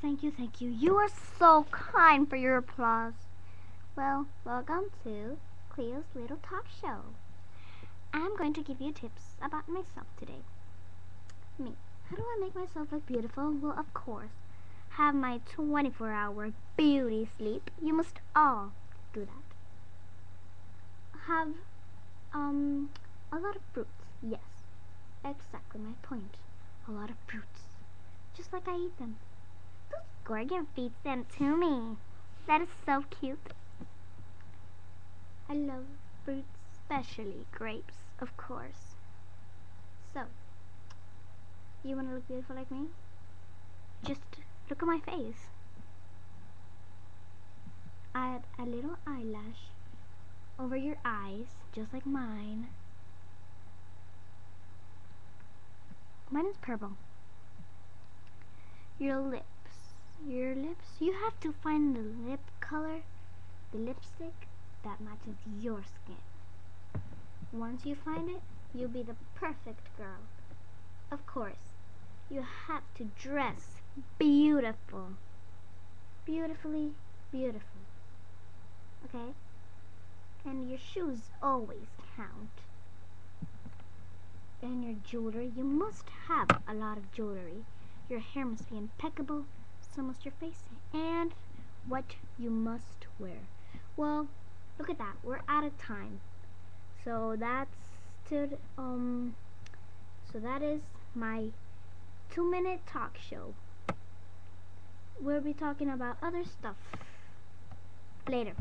Thank you, thank you. You are so kind for your applause. Well, welcome to Cleo's Little Talk Show. I'm going to give you tips about myself today. Me. How do I make myself look beautiful? Well, of course, have my 24 hour beauty sleep. You must all do that. Have um a lot of fruits. Yes, exactly my point. A lot of fruits. Just like I eat them. Gorgon feeds them to me. That is so cute. I love fruits, especially grapes, of course. So, you want to look beautiful like me? Just look at my face. Add a little eyelash over your eyes, just like mine. Mine is purple. Your lips. Your lips. You have to find the lip color, the lipstick that matches your skin. Once you find it, you'll be the perfect girl. Of course, you have to dress beautiful. Beautifully beautiful. Okay? And your shoes always count. And your jewelry, you must have a lot of jewelry. Your hair must be impeccable, so must your face. And what you must wear. Well, look at that. We're out of time. So that's to um so that is my two minute talk show. We'll be talking about other stuff later.